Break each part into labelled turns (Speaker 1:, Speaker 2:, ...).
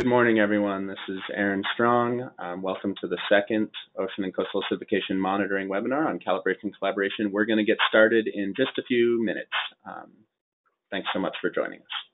Speaker 1: Good morning, everyone. This is Aaron Strong. Um, welcome to the second Ocean and Coastal Acidification Monitoring webinar on calibration collaboration. We're going to get started in just a few minutes. Um, thanks so much for joining us.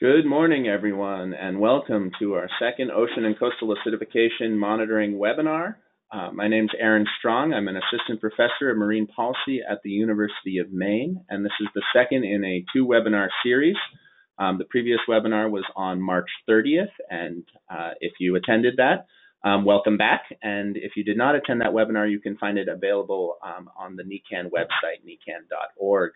Speaker 1: Good morning, everyone, and welcome to our second Ocean and Coastal Acidification Monitoring webinar. Uh, my name is Aaron Strong. I'm an assistant professor of marine policy at the University of Maine, and this is the second in a two webinar series. Um, the previous webinar was on March 30th, and uh, if you attended that, um, welcome back. And if you did not attend that webinar, you can find it available um, on the NECAN website, necan.org.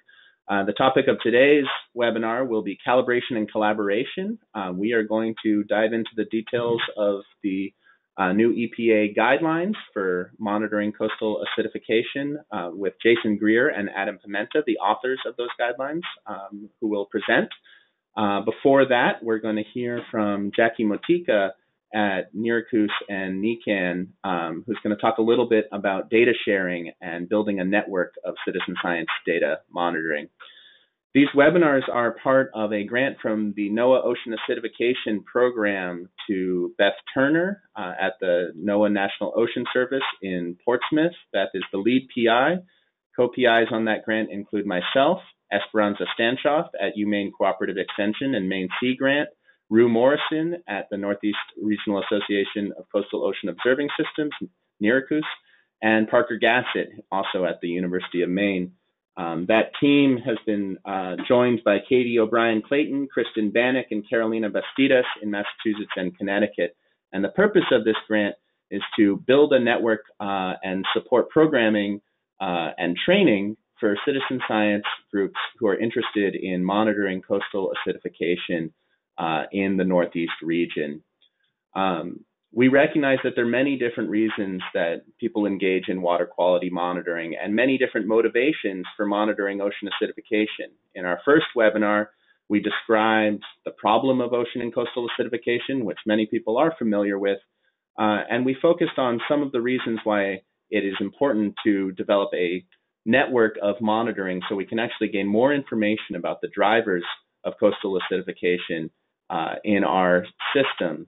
Speaker 1: Uh, the topic of today's webinar will be calibration and collaboration. Uh, we are going to dive into the details of the uh, new EPA guidelines for monitoring coastal acidification uh, with Jason Grear and Adam Pimenta, the authors of those guidelines, um, who will present. Uh, before that, we're going to hear from Jackie Motyka, at NERACOOS and NECAN, um, who's going to talk a little bit about data sharing and building a network of citizen science data monitoring. These webinars are part of a grant from the NOAA Ocean Acidification Program to Beth Turner uh, at the NOAA National Ocean Service in Portsmouth. Beth is the lead PI. Co-PIs on that grant include myself, Esperanza Stancioff at UMaine Cooperative Extension and Maine Sea Grant, Ru Morrison at the Northeast Regional Association of Coastal Ocean Observing Systems, NERACOOS, and Parker Gassett, also at the University of Maine. Um, that team has been uh, joined by Katie O'Brien Clayton, Kristen Bannock, and Carolina Bastidas in Massachusetts and Connecticut. And the purpose of this grant is to build a network uh, and support programming uh, and training for citizen science groups who are interested in monitoring coastal acidification uh, in the Northeast region. Um, we recognize that there are many different reasons that people engage in water quality monitoring and many different motivations for monitoring ocean acidification. In our first webinar, we described the problem of ocean and coastal acidification, which many people are familiar with, Uh, and we focused on some of the reasons why it is important to develop a network of monitoring so we can actually gain more information about the drivers of coastal acidification uh, in our system.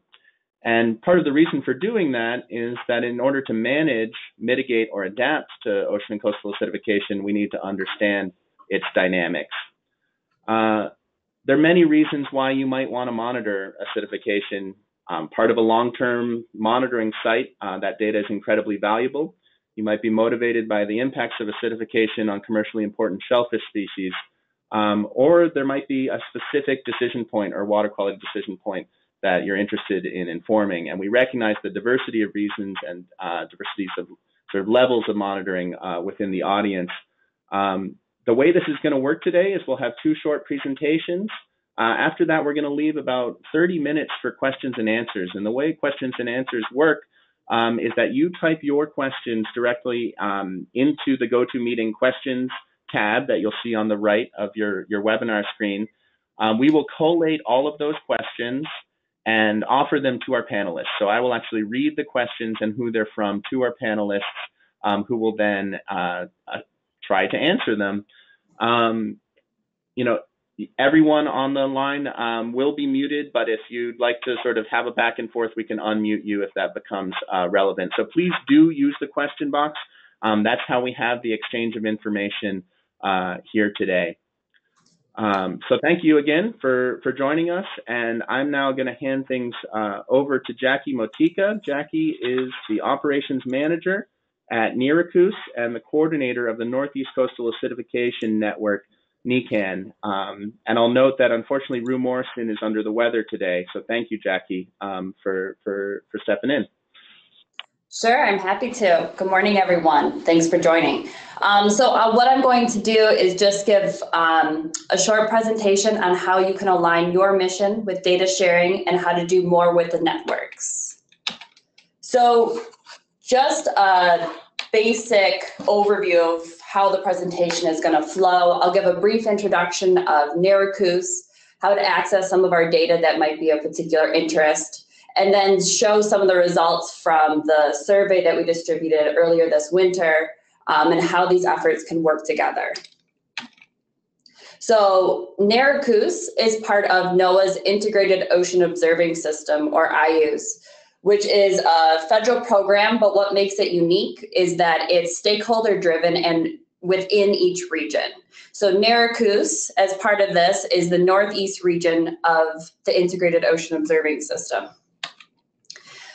Speaker 1: And part of the reason for doing that is that in order to manage, mitigate, or adapt to ocean and coastal acidification, we need to understand its dynamics. Uh, there are many reasons why you might want to monitor acidification. Um, part of a long-term monitoring site, uh, that data is incredibly valuable. You might be motivated by the impacts of acidification on commercially important shellfish species, um, or there might be a specific decision point or water quality decision point that you're interested in informing. And we recognize the diversity of reasons and uh, diversities of sort of levels of monitoring uh, within the audience. Um, the way this is going to work today is we'll have two short presentations. Uh, after that, we're going to leave about 30 minutes for questions and answers. And the way questions and answers work um, is that you type your questions directly um, into the GoToMeeting questions tab that you'll see on the right of your, your webinar screen. Um, we will collate all of those questions and offer them to our panelists. So I will actually read the questions and who they're from to our panelists, um, who will then uh, uh, try to answer them. Um, you know, everyone on the line um, will be muted, but if you'd like to sort of have a back and forth, we can unmute you if that becomes uh, relevant. So please do use the question box. Um, that's how we have the exchange of information uh, here today. Um, so thank you again for, for joining us. And I'm now going to hand things uh, over to Jackie Motyka. Jackie is the operations manager at NERACOOS and the coordinator of the Northeast Coastal Acidification Network, NECAN. Um, and I'll note that unfortunately Ru Morrison is under the weather today. So thank you, Jackie, um, for, for, for stepping in.
Speaker 2: Sure, I'm happy to. Good morning, everyone. Thanks for joining. Um, so uh, what I'm going to do is just give um, a short presentation on how you can align your mission with data sharing and how to do more with the networks. So just a basic overview of how the presentation is going to flow. I'll give a brief introduction of NERACOOS, how to access some of our data that might be of particular interest, and then show some of the results from the survey that we distributed earlier this winter um, and how these efforts can work together. So NERACOOS is part of NOAA's Integrated Ocean Observing System, or IOOS, which is a federal program, but what makes it unique is that it's stakeholder driven and within each region. So NERACOOS, as part of this, is the Northeast region of the Integrated Ocean Observing System.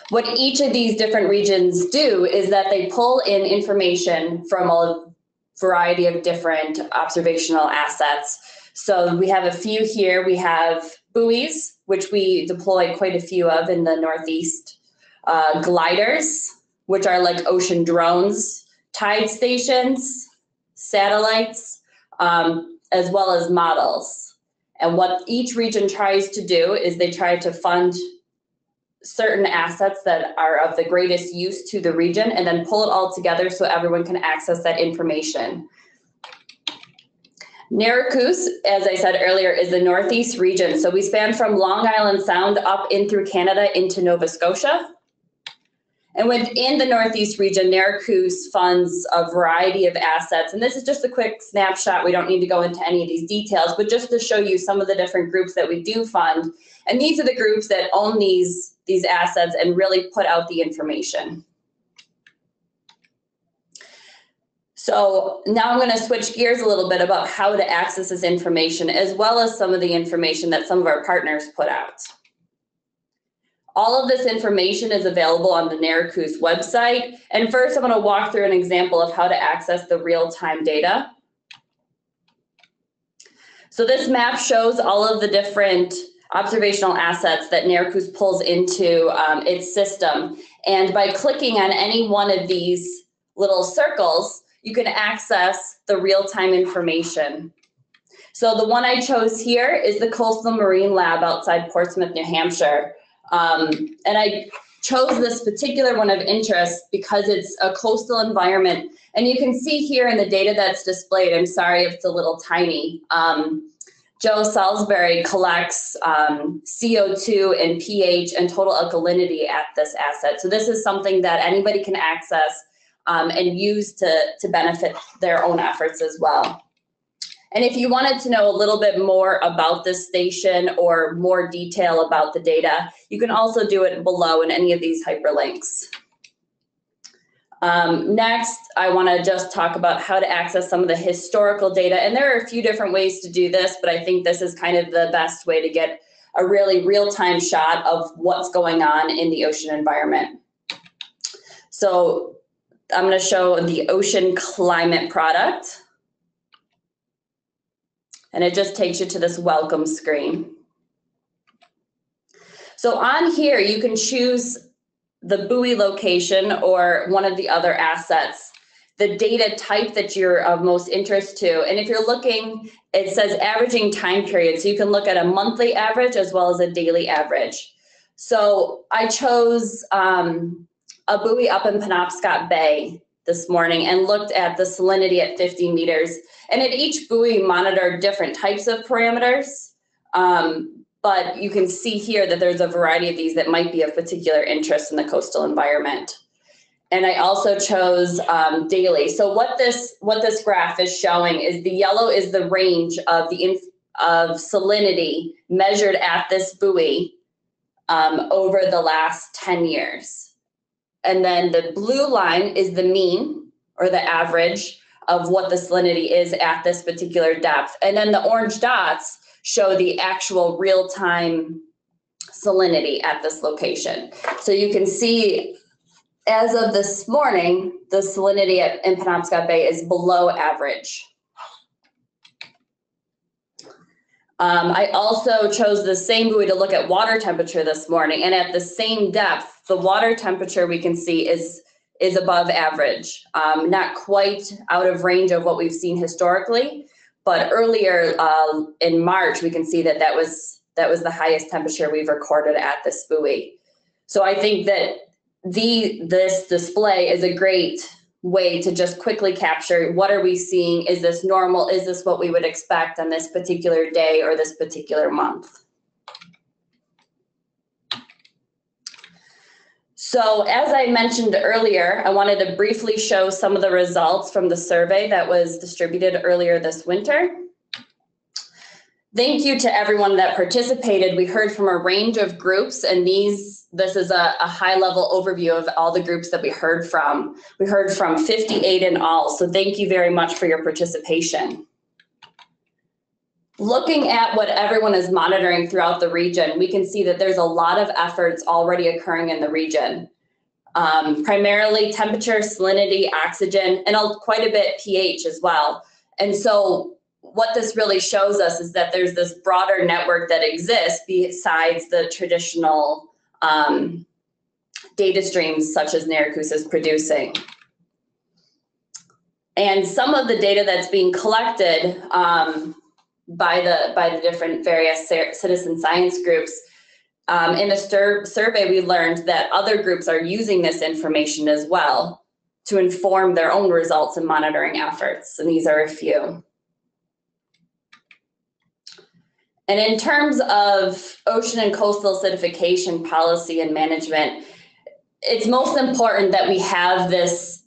Speaker 2: What each of these different regions do is that they pull in information from a variety of different observational assets. So we have a few here. We have buoys, which we deploy quite a few of in the Northeast, uh, gliders, which are like ocean drones, tide stations, satellites, um, as well as models. And what each region tries to do is they try to fund certain assets that are of the greatest use to the region and then pull it all together so everyone can access that information. NERACOOS, as I said earlier, is the Northeast region. So we span from Long Island Sound up in through Canada into Nova Scotia. And within the Northeast region, NERACOOS funds a variety of assets. And this is just a quick snapshot. We don't need to go into any of these details, but just to show you some of the different groups that we do fund. And these are the groups that own these these assets and really put out the information. So now I'm going to switch gears a little bit about how to access this information as well as some of the information that some of our partners put out. All of this information is available on the NERACOOS website. And first, I'm going to walk through an example of how to access the real-time data. So this map shows all of the different observational assets that NERACOOS pulls into um, its system. And by clicking on any one of these little circles, you can access the real-time information. So the one I chose here is the Coastal Marine Lab outside Portsmouth, New Hampshire. Um, and I chose this particular one of interest because it's a coastal environment. And you can see here in the data that's displayed, I'm sorry if it's a little tiny, um, Joe Salisbury collects um, CO2 and pH and total alkalinity at this asset. So this is something that anybody can access um, and use to, to benefit their own efforts as well. And if you wanted to know a little bit more about this station or more detail about the data, you can also do it below in any of these hyperlinks. Um, next, I want to just talk about how to access some of the historical data. And there are a few different ways to do this, but I think this is kind of the best way to get a really real-time shot of what's going on in the ocean environment. So I'm going to show the ocean climate product. And it just takes you to this welcome screen. So on here, you can choose the buoy location or one of the other assets, the data type that you're of most interest to. And if you're looking, it says averaging time period. So you can look at a monthly average as well as a daily average. So I chose um, a buoy up in Penobscot Bay this morning and looked at the salinity at 50 meters. And at each buoy monitored different types of parameters. Um, but you can see here that there's a variety of these that might be of particular interest in the coastal environment. And I also chose um, daily. So what this what this graph is showing is the yellow is the range of the inf- of salinity measured at this buoy um, over the last 10 years. And then the blue line is the mean or the average of what the salinity is at this particular depth. And then the orange dots show the actual real-time salinity at this location. So you can see as of this morning, the salinity at, in Penobscot Bay is below average. Um, I also chose the same buoy to look at water temperature this morning, and at the same depth, the water temperature we can see is is above average, um, not quite out of range of what we've seen historically, but earlier uh, in March, we can see that that was that was the highest temperature we've recorded at this buoy. So I think that the this display is a great way to just quickly capture what are we seeing? Is this normal? Is this what we would expect on this particular day or this particular month? So as I mentioned earlier, I wanted to briefly show some of the results from the survey that was distributed earlier this winter. Thank you to everyone that participated. We heard from a range of groups and these, this is a, a high level overview of all the groups that we heard from. We heard from 58 in all, so thank you very much for your participation. Looking at what everyone is monitoring throughout the region, we can see that there's a lot of efforts already occurring in the region. Um, primarily temperature, salinity, oxygen, and a, quite a bit pH as well. And so what this really shows us is that there's this broader network that exists besides the traditional um, data streams such as NERACOOS is producing. And some of the data that's being collected um, by the by the different various citizen science groups. Um, in the sur- survey, we learned that other groups are using this information as well to inform their own results and monitoring efforts, and these are a few. And in terms of ocean and coastal acidification policy and management, it's most important that we have this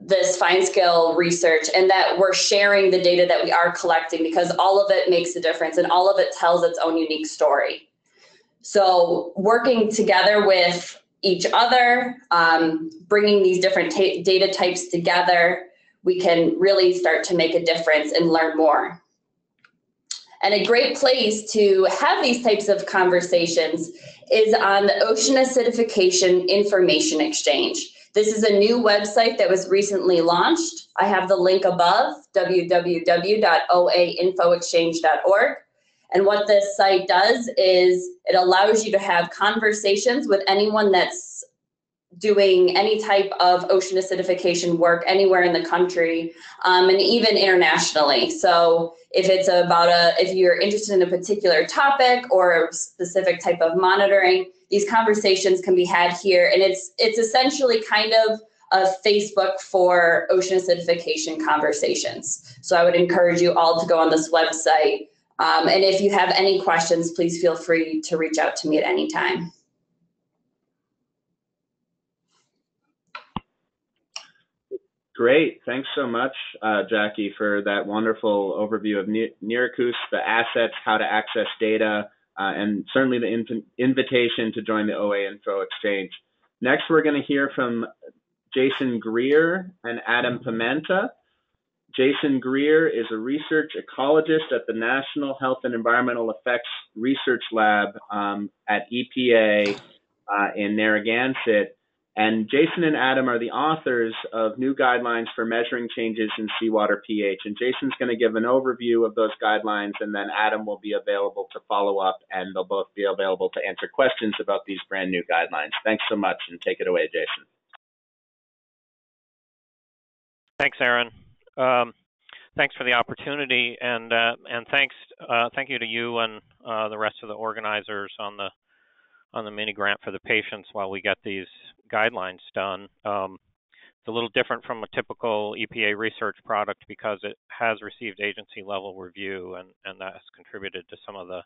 Speaker 2: this fine scale research and that we're sharing the data that we are collecting because all of it makes a difference and all of it tells its own unique story. So working together with each other, um, bringing these different data types together, we can really start to make a difference and learn more. And a great place to have these types of conversations is on the Ocean Acidification Information Exchange. This is a new website that was recently launched. I have the link above, www.oainfoexchange.org. And what this site does is it allows you to have conversations with anyone that's doing any type of ocean acidification work anywhere in the country um, and even internationally. So if it's about a, if you're interested in a particular topic or a specific type of monitoring, these conversations can be had here. And it's, it's essentially kind of a Facebook for ocean acidification conversations. So I would encourage you all to go on this website Um, and if you have any questions, please feel free to reach out to me at any time.
Speaker 1: Great. Thanks so much, uh, Jackie, for that wonderful overview of NERACOOS, the assets, how to access data, uh, and certainly the in invitation to join the OA Info Exchange. Next, we're going to hear from Jason Grear and Adam Pimenta. Jason Grear is a research ecologist at the National Health and Environmental Effects Research Lab um, at EPA uh, in Narragansett. And Jason and Adam are the authors of new guidelines for measuring changes in seawater pH. And Jason's going to give an overview of those guidelines, and then Adam will be available to follow up, and they'll both be available to answer questions about these brand new guidelines. Thanks so much, and take it away, Jason.
Speaker 3: Thanks, Aaron. Um, thanks for the opportunity, and uh, and thanks uh, thank you to you and uh, the rest of the organizers on the on the mini grant for the patience while we get these guidelines done. Um, it's a little different from a typical EPA research product because it has received agency level review and, and that has contributed to some of the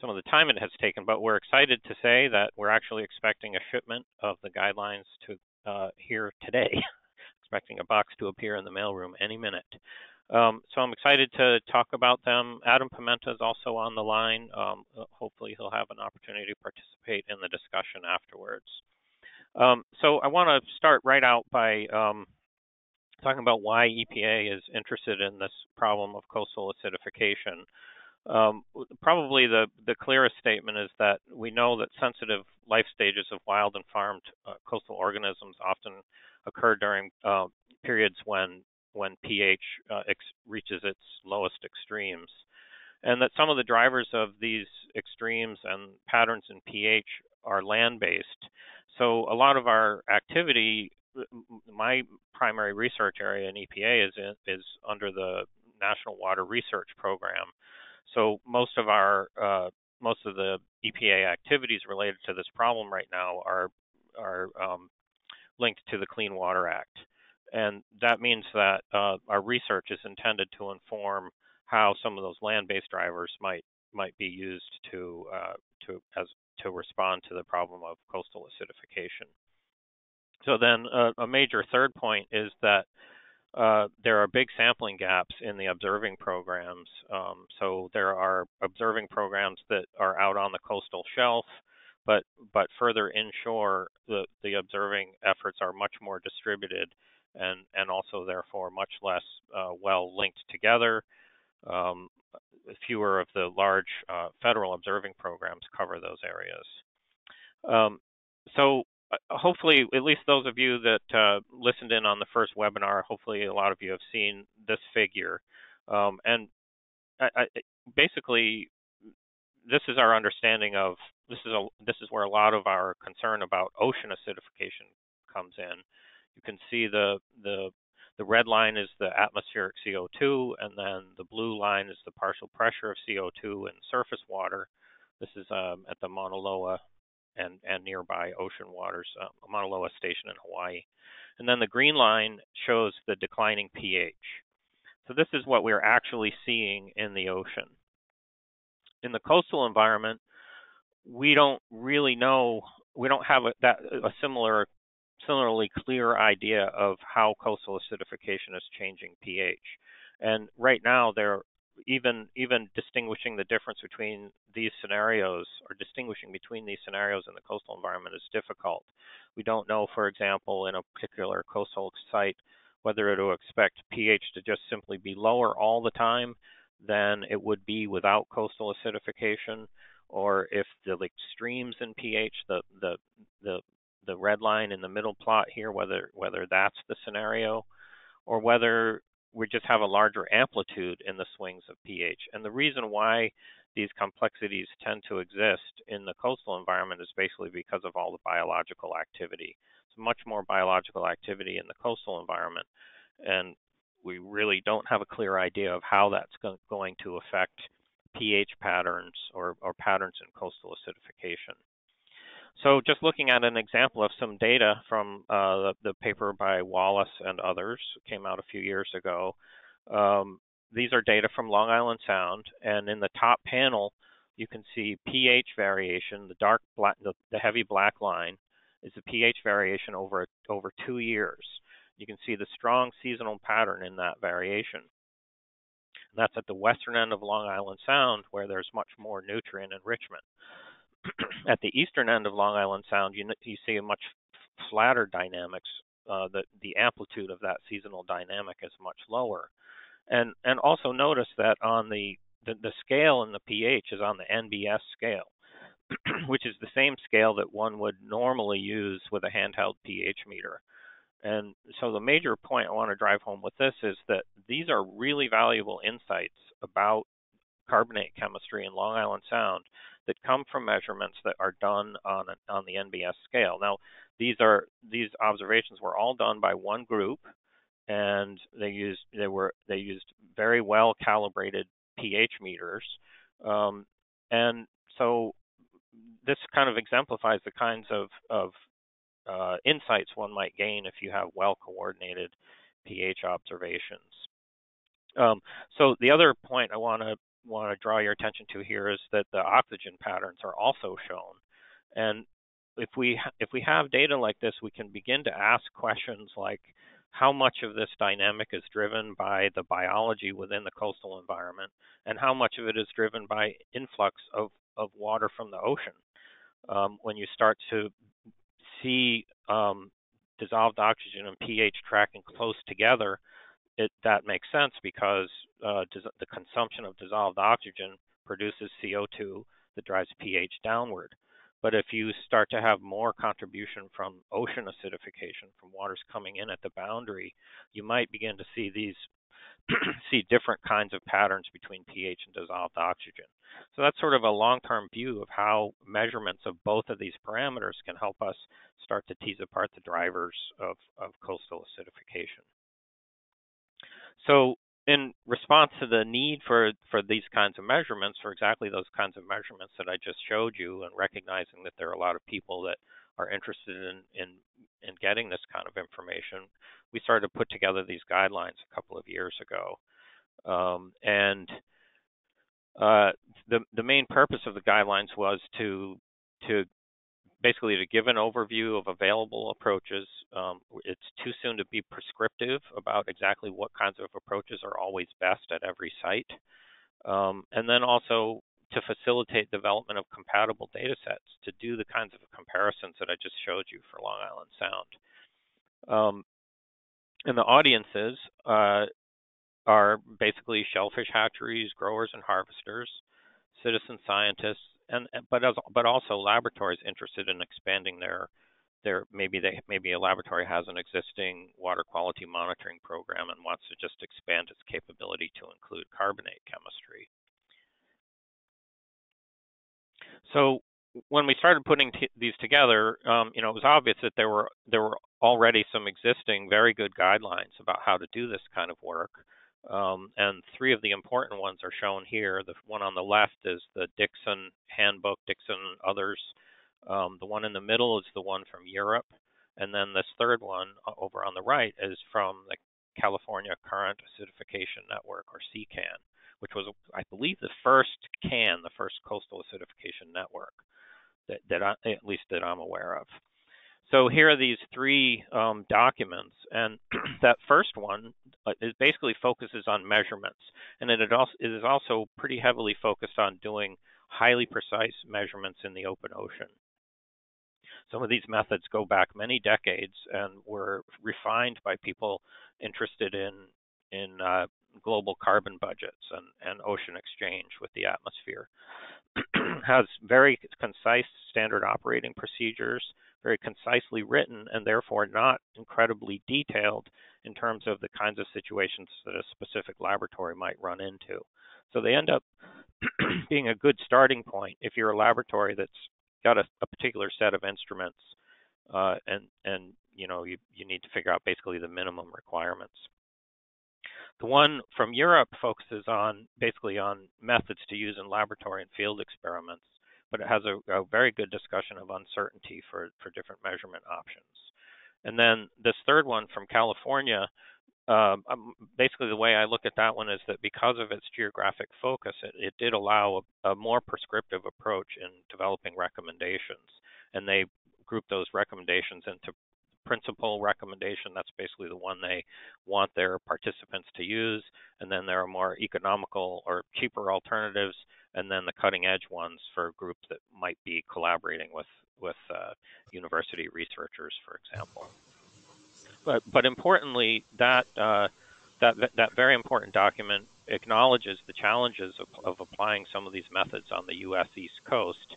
Speaker 3: some of the time it has taken. But we're excited to say that we're actually expecting a shipment of the guidelines to uh, here today, expecting a box to appear in the mailroom any minute. Um, so I'm excited to talk about them. Adam Pimenta is also on the line. Um, hopefully he'll have an opportunity to participate in the discussion afterwards. Um, so I want to start right out by um, talking about why EPA is interested in this problem of coastal acidification. Um, probably the, the clearest statement is that we know that sensitive life stages of wild and farmed uh, coastal organisms often occur during uh, periods when when pH uh, reaches its lowest extremes. And that some of the drivers of these extremes and patterns in pH are land based. So, a lot of our activity, my primary research area in EPA is, in, is under the National Water Research Program. So, most of our uh, most of the EPA activities related to this problem right now are are um, linked to the Clean Water Act and that means that uh, our research is intended to inform how some of those land-based drivers might might be used to uh, to as to respond to the problem of coastal acidification. So then, uh, a major third point is that uh, there are big sampling gaps in the observing programs. Um, so there are observing programs that are out on the coastal shelf, but but further inshore, the the observing efforts are much more distributed and and also therefore much less uh, well linked together. Um, fewer of the large uh, federal observing programs cover those areas. Um, so uh, hopefully, at least those of you that uh, listened in on the first webinar, hopefully a lot of you have seen this figure. Um, and I, I, basically, this is our understanding of this is a this is where a lot of our concern about ocean acidification comes in. You can see the the the red line is the atmospheric CO2, and then the blue line is the partial pressure of CO2 in surface water. This is um, at the Mauna Loa and, and nearby ocean waters, uh, Mauna Loa Station in Hawaii. And then the green line shows the declining pH. So this is what we're actually seeing in the ocean. In the coastal environment, we don't really know, we don't have a, that, a similar similarly clear idea of how coastal acidification is changing pH. And right now, they're even even distinguishing the difference between these scenarios or distinguishing between these scenarios in the coastal environment is difficult. We don't know, for example, in a particular coastal site whether will expect pH to just simply be lower all the time than it would be without coastal acidification, or if the extremes in pH, the the the the red line in the middle plot here, whether whether that's the scenario, or whether we just have a larger amplitude in the swings of pH. And the reason why these complexities tend to exist in the coastal environment is basically because of all the biological activity. It's much more biological activity in the coastal environment, and we really don't have a clear idea of how that's going to affect pH patterns or, or patterns in coastal acidification. So just looking at an example of some data from uh, the, the, paper by Wallace and others came out a few years ago. Um, these are data from Long Island Sound, and in the top panel, you can see pH variation. The dark black, the, the heavy black line is the pH variation over over two years. You can see the strong seasonal pattern in that variation. And that's at the western end of Long Island Sound, where there's much more nutrient enrichment. at the eastern end of Long Island Sound, you, you see a much flatter dynamics. Uh, the the amplitude of that seasonal dynamic is much lower, and and also notice that on the the, the scale in the pH is on the NBS scale, which is the same scale that one would normally use with a handheld pH meter. And so the major point I want to drive home with this is that these are really valuable insights about carbonate chemistry in Long Island Sound that come from measurements that are done on a, on the NBS scale. Now, these are these observations were all done by one group, and they used they were they used very well calibrated pH meters, um, and so this kind of exemplifies the kinds of of uh, insights one might gain if you have well coordinated pH observations. Um, so the other point I want to want to draw your attention to here is that the oxygen patterns are also shown, and if we if we have data like this, we can begin to ask questions like how much of this dynamic is driven by the biology within the coastal environment, and how much of it is driven by influx of, of water from the ocean. Um, when you start to see um, dissolved oxygen and pH tracking close together, it, that makes sense because uh, the consumption of dissolved oxygen produces CO2 that drives pH downward. But if you start to have more contribution from ocean acidification, from waters coming in at the boundary, you might begin to see these see different kinds of patterns between pH and dissolved oxygen. So that's sort of a long-term view of how measurements of both of these parameters can help us start to tease apart the drivers of, of coastal acidification. So in response to the need for, for these kinds of measurements, for exactly those kinds of measurements that I just showed you, and recognizing that there are a lot of people that are interested in, in, in getting this kind of information, we started to put together these guidelines a couple of years ago. Um, and uh, the the main purpose of the guidelines was to to basically to give an overview of available approaches. Um, it's too soon to be prescriptive about exactly what kinds of approaches are always best at every site. Um, and then also to facilitate development of compatible data sets to do the kinds of comparisons that I just showed you for Long Island Sound. Um, and the audiences uh, are basically shellfish hatcheries, growers and harvesters, citizen scientists, and but as, but also laboratories interested in expanding their their maybe they maybe a laboratory has an existing water quality monitoring program and wants to just expand its capability to include carbonate chemistry. So when we started putting these together, um, you know, it was obvious that there were there were already some existing very good guidelines about how to do this kind of work. Um, and three of the important ones are shown here. The one on the left is the Dickson Handbook, Dickson and others. Um, the one in the middle is the one from Europe. And then this third one uh, over on the right is from the California Current Acidification Network, or CCAN, which was, I believe, the first CAN, the first coastal acidification network that, that I, at least that I'm aware of. So here are these three um, documents, and that first one uh, is basically focuses on measurements, and it, it is also pretty heavily focused on doing highly precise measurements in the open ocean. Some of these methods go back many decades and were refined by people interested in in uh, global carbon budgets and, and ocean exchange with the atmosphere. Has very concise standard operating procedures very concisely written and therefore not incredibly detailed in terms of the kinds of situations that a specific laboratory might run into. So they end up being a good starting point if you're a laboratory that's got a, a particular set of instruments uh, and and you know you, you need to figure out basically the minimum requirements. The one from Europe focuses on basically on methods to use in laboratory and field experiments but it has a, a very good discussion of uncertainty for, for different measurement options. And then this third one from California um, basically the way I look at that one is that because of its geographic focus, it, it did allow a, a, more prescriptive approach in developing recommendations, and they grouped those recommendations into principal recommendation. That's basically the one they want their participants to use, and then there are more economical or cheaper alternatives, and then the cutting edge ones for groups that might be collaborating with with uh, university researchers, for example. But but importantly, that uh, that that very important document acknowledges the challenges of, of applying some of these methods on the U.S. East Coast,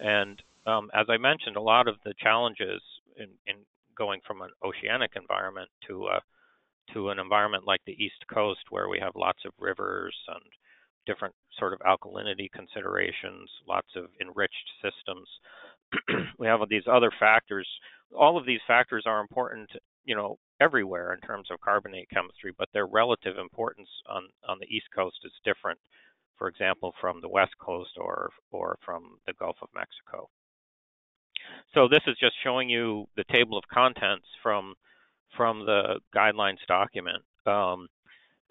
Speaker 3: and um, as I mentioned, a lot of the challenges in, in going from an oceanic environment to a to an environment like the East Coast, where we have lots of rivers and different sort of alkalinity considerations, lots of enriched systems. we have these other factors. All of these factors are important, you know, everywhere in terms of carbonate chemistry, but their relative importance on, on the East Coast is different, for example, from the West Coast or, or from the Gulf of Mexico. So this is just showing you the table of contents from from the guidelines document. Um,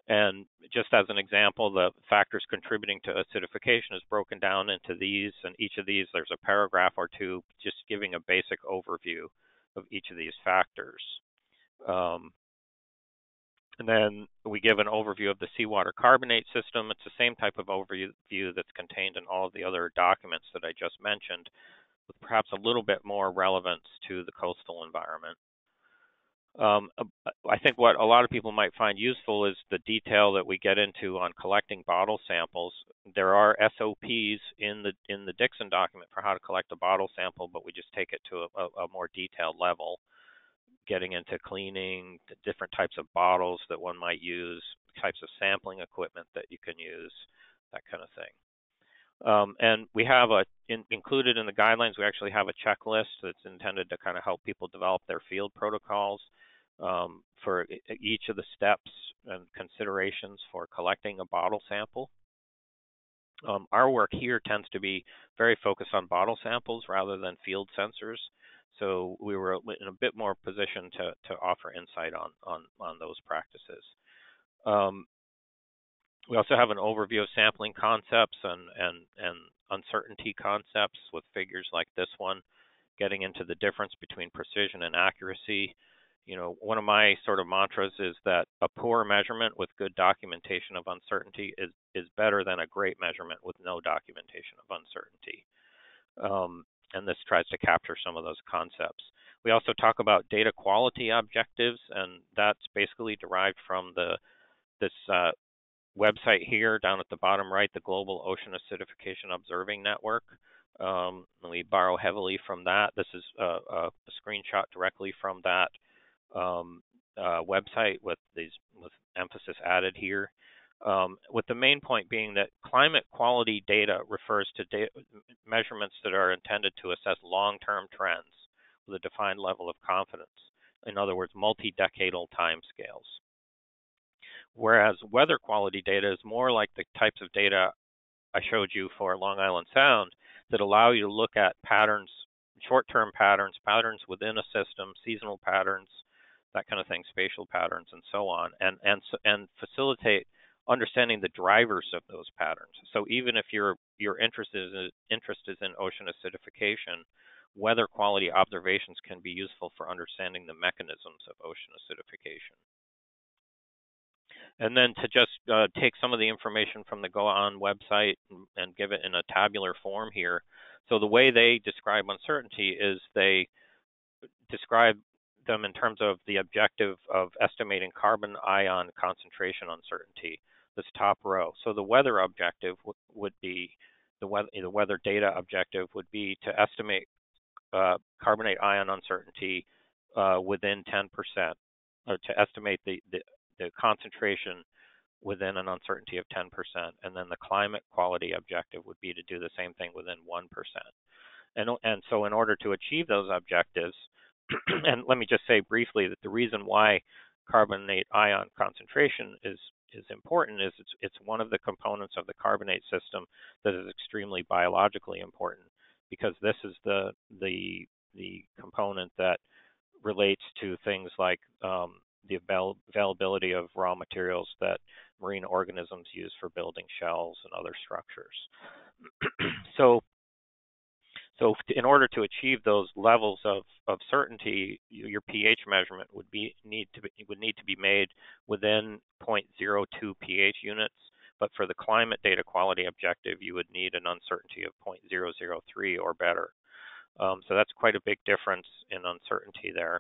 Speaker 3: and just as an example, the factors contributing to acidification is broken down into these, and each of these there's a paragraph or two just giving a basic overview of each of these factors. Um, and then we give an overview of the seawater carbonate system. It's the same type of overview that's contained in all of the other documents that I just mentioned, perhaps a little bit more relevance to the coastal environment. Um, uh, I think what a lot of people might find useful is the detail that we get into on collecting bottle samples. There are SOPs in the in the Dickson document for how to collect a bottle sample, but we just take it to a, a more detailed level, getting into cleaning, different types of bottles that one might use, types of sampling equipment that you can use, that kind of thing. Um, and we have a in, included in the guidelines. We actually have a checklist that's intended to kind of help people develop their field protocols um, for each of the steps and considerations for collecting a bottle sample. Um, our work here tends to be very focused on bottle samples rather than field sensors. So we were in a bit more position to, to offer insight on, on, on those practices. Um, we also have an overview of sampling concepts and, and, and uncertainty concepts with figures like this one, getting into the difference between precision and accuracy. You know, one of my sort of mantras is that a poor measurement with good documentation of uncertainty is, is better than a great measurement with no documentation of uncertainty. Um, and this tries to capture some of those concepts. We also talk about data quality objectives, and that's basically derived from the this uh, website here down at the bottom right, the Global Ocean Acidification Observing Network. Um, we borrow heavily from that. This is a, a screenshot directly from that um, uh, website with these with emphasis added here. Um, with the main point being that climate quality data refers to data, measurements that are intended to assess long-term trends with a defined level of confidence. In other words, multi-decadal timescales. Whereas weather quality data is more like the types of data I showed you for Long Island Sound that allow you to look at patterns, short-term patterns, patterns within a system, seasonal patterns, that kind of thing, spatial patterns, and so on, and and and facilitate understanding the drivers of those patterns. So even if your your interest is interest is in ocean acidification, weather quality observations can be useful for understanding the mechanisms of ocean acidification and then to just uh, take some of the information from the GOA-ON website and, give it in a tabular form here. So the way they describe uncertainty is they describe them in terms of the objective of estimating carbonate ion concentration uncertainty, this top row. So the weather objective would be, the weather, the weather data objective would be to estimate uh, carbonate ion uncertainty uh, within 10%, or to estimate the, the the concentration within an uncertainty of 10%. And then the climate quality objective would be to do the same thing within 1%. And, and so, in order to achieve those objectives, and let me just say briefly that the reason why carbonate ion concentration is is important is it's it's one of the components of the carbonate system that is extremely biologically important because this is the the the component that relates to things like um, the avail availability of raw materials that marine organisms use for building shells and other structures. so, so in order to achieve those levels of, of certainty, your pH measurement would be need to be, would need to be made within 0.02 pH units. But for the climate data quality objective, you would need an uncertainty of 0.003 or better. Um, so that's quite a big difference in uncertainty there.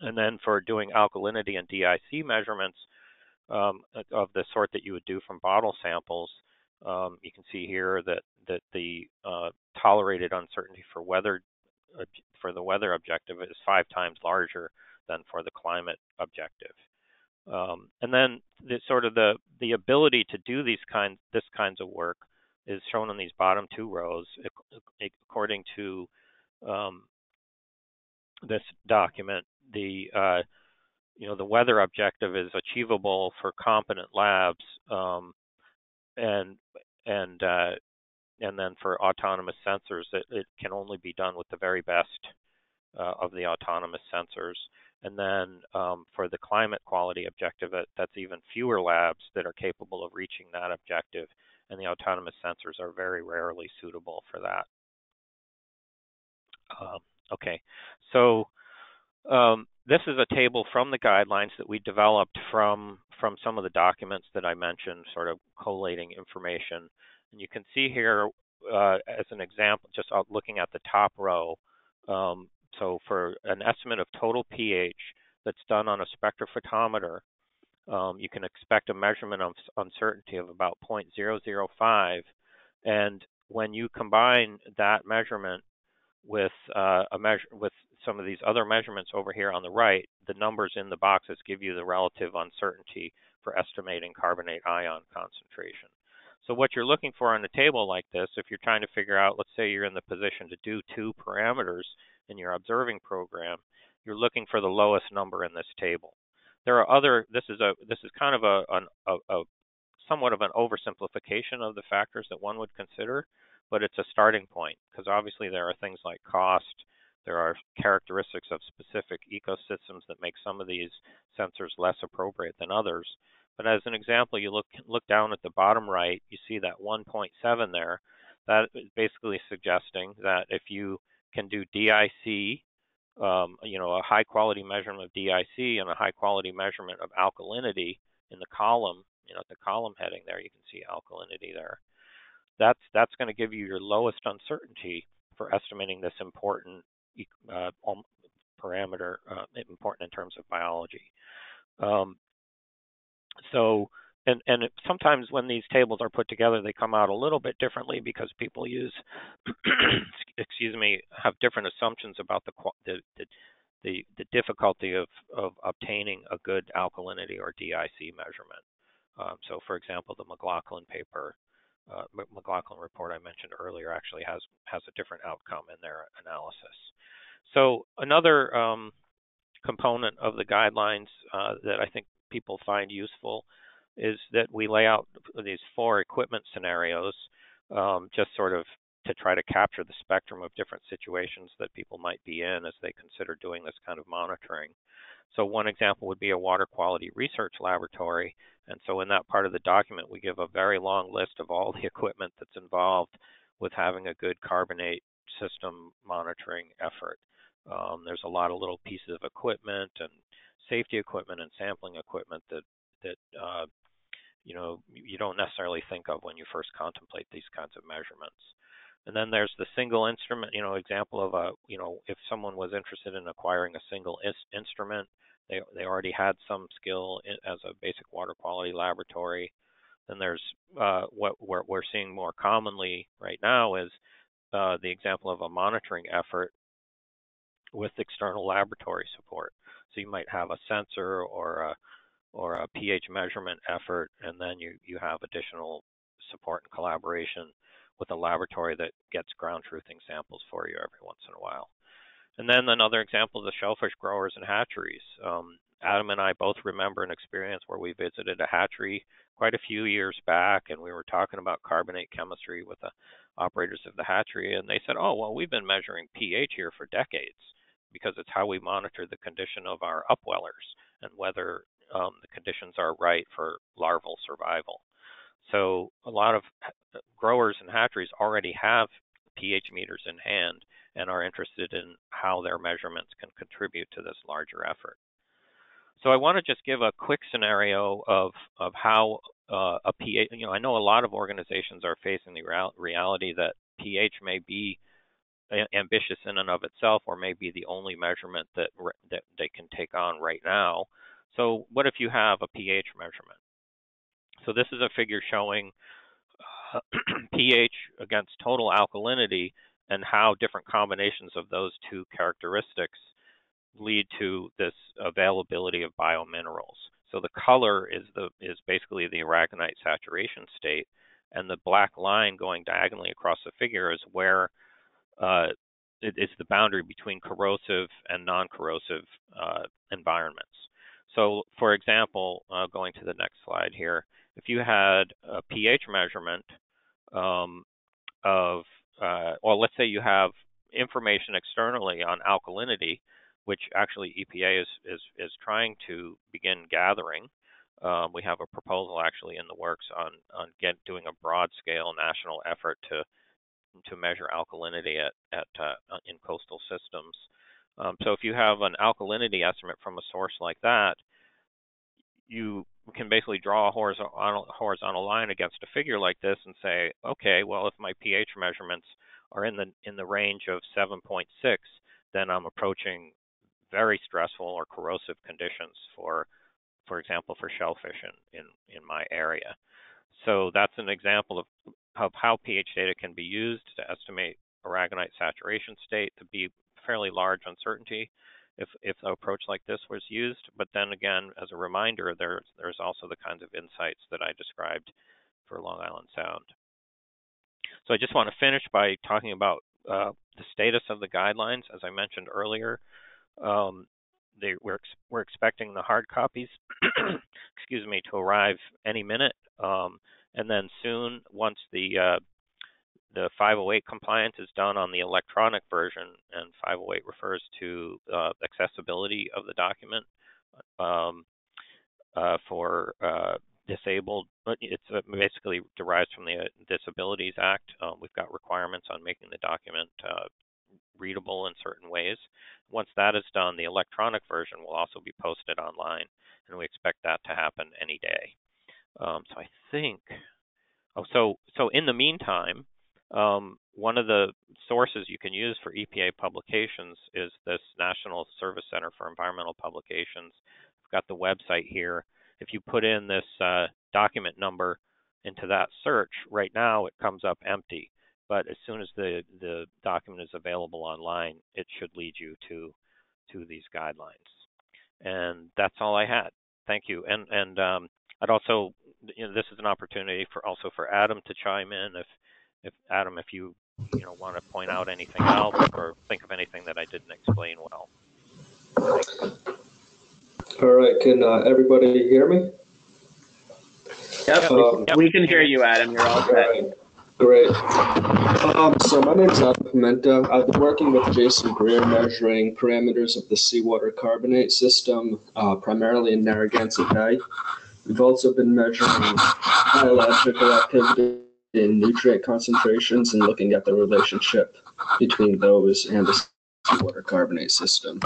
Speaker 3: And then for doing alkalinity and DIC measurements um, of the sort that you would do from bottle samples, um, you can see here that that the uh, tolerated uncertainty for weather for the weather objective is five times larger than for the climate objective. Um, and then the sort of the the ability to do these kinds this kinds of work is shown in these bottom two rows according to um, this document the uh, you know the weather objective is achievable for competent labs um, and and uh, and then for autonomous sensors it, it, can only be done with the very best uh, of the autonomous sensors. And then um, for the climate quality objective that's even fewer labs that are capable of reaching that objective and the autonomous sensors are very rarely suitable for that. Um, okay. So um, this is a table from the guidelines that we developed from from some of the documents that I mentioned, sort of collating information. And you can see here, uh, as an example, just looking at the top row. Um, so for an estimate of total pH that's done on a spectrophotometer, um, you can expect a measurement of uncertainty of about 0.005. And when you combine that measurement with uh, a measure with some of these other measurements over here on the right, the numbers in the boxes give you the relative uncertainty for estimating carbonate ion concentration. So what you're looking for on a table like this, if you're trying to figure out, let's say you're in the position to do two parameters in your observing program, you're looking for the lowest number in this table. There are other, this is a, this is kind of a, a, a somewhat of an oversimplification of the factors that one would consider, but it's a starting point because obviously there are things like cost, there are characteristics of specific ecosystems that make some of these sensors less appropriate than others. But as an example, you look look down at the bottom right, you see that 1.7 there. That is basically suggesting that if you can do DIC, um, you know, a high quality measurement of DIC and a high quality measurement of alkalinity in the column, you know, at the column heading there, you can see alkalinity there. That's that's going to give you your lowest uncertainty for estimating this important uh, parameter uh, important in terms of biology. Um, so, and, and sometimes when these tables are put together, they come out a little bit differently because people use, excuse me, have different assumptions about the the, the, the difficulty of, of obtaining a good alkalinity or DIC measurement. Um, so, for example, the McLaughlin paper, uh, McLaughlin report I mentioned earlier, actually has has a different outcome in their analysis. So another um, component of the guidelines uh, that I think people find useful is that we lay out these four equipment scenarios um, just sort of to try to capture the spectrum of different situations that people might be in as they consider doing this kind of monitoring. So one example would be a water quality research laboratory. And so in that part of the document, we give a very long list of all the equipment that's involved with having a good carbonate system monitoring effort. Um, there's a lot of little pieces of equipment and safety equipment and sampling equipment that that uh, you know you don't necessarily think of when you first contemplate these kinds of measurements. And then there's the single instrument, you know, example of a, you know, if someone was interested in acquiring a single instrument, they they already had some skill in, as a basic water quality laboratory. Then there's uh, what we're, we're seeing more commonly right now is uh, the example of a monitoring effort with external laboratory support. So you might have a sensor or a or a pH measurement effort, and then you, you have additional support and collaboration with a laboratory that gets ground truthing samples for you every once in a while. And then another example the shellfish growers and hatcheries. Um, Adam and I both remember an experience where we visited a hatchery quite a few years back, and we were talking about carbonate chemistry with the operators of the hatchery, and they said, "Oh, well, we've been measuring pH here for decades." because it's how we monitor the condition of our upwellers. and whether um, the conditions are right for larval survival. So a lot of growers and hatcheries already have pH meters in hand and are interested in how their measurements can contribute to this larger effort. So I want to just give a quick scenario of, of how uh, a pH, you know, I know a lot of organizations are facing the real, reality that pH may be ambitious in and of itself or may be the only measurement that, that they can take on right now. So what if you have a pH measurement? So this is a figure showing uh, pH against total alkalinity and how different combinations of those two characteristics lead to this availability of biominerals. So the color is the is basically the aragonite saturation state, and the black line going diagonally across the figure is where uh, it, it's the boundary between corrosive and non-corrosive uh, environments. So, for example, uh, going to the next slide here, if you had a pH measurement um, of, uh, or let's say you have information externally on alkalinity, which actually EPA is is, is trying to begin gathering. Um, we have a proposal actually in the works on on get, doing a broad scale national effort to to measure alkalinity at at uh, in coastal systems. Um, so if you have an alkalinity estimate from a source like that, you can basically draw a horizontal, horizontal line against a figure like this and say, okay, well, if my pH measurements are in the in the range of 7.6, then I'm approaching very stressful or corrosive conditions for, for example, for shellfish in, in, in my area. So that's an example of, of how pH data can be used to estimate aragonite saturation state to be fairly large uncertainty if if an approach like this was used. But then again, as a reminder, there's there's also the kinds of insights that I described for Long Island Sound. So I just want to finish by talking about uh, the status of the guidelines. As I mentioned earlier, um, they, we're we're expecting the hard copies, excuse me, to arrive any minute, um, and then soon, once the uh, the 508 compliance is done on the electronic version, and 508 refers to uh, accessibility of the document um, uh, for uh, disabled. But it's uh, basically derives from the Disabilities Act. Um, we've got requirements on making the document uh, readable in certain ways. Once that is done, the electronic version will also be posted online, and we expect that to happen any day. Um, so I think. Oh, so so in the meantime, um, one of the sources you can use for EPA publications is this National Service Center for Environmental Publications. I've got the website here. If you put in this uh, document number into that search, right now it comes up empty. But as soon as the, the document is available online, it should lead you to to these guidelines. And that's all I had. Thank you. And and um, I'd also, you know, this is an opportunity for also for Adam to chime in if if Adam, if you you know want to point out anything else or think of anything that I didn't explain well.
Speaker 4: All right, can uh, everybody hear me?
Speaker 1: Yep, um, we can hear you, Adam. You're all set.
Speaker 4: Great. Um, so my name is Adam Pimenta. I've been working with Jason Grear measuring parameters of the seawater carbonate system, uh, primarily in Narragansett Bay. We've also been measuring biological activity in nutrient concentrations and looking at the relationship between those and the seawater carbonate system.